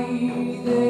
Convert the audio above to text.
Friday.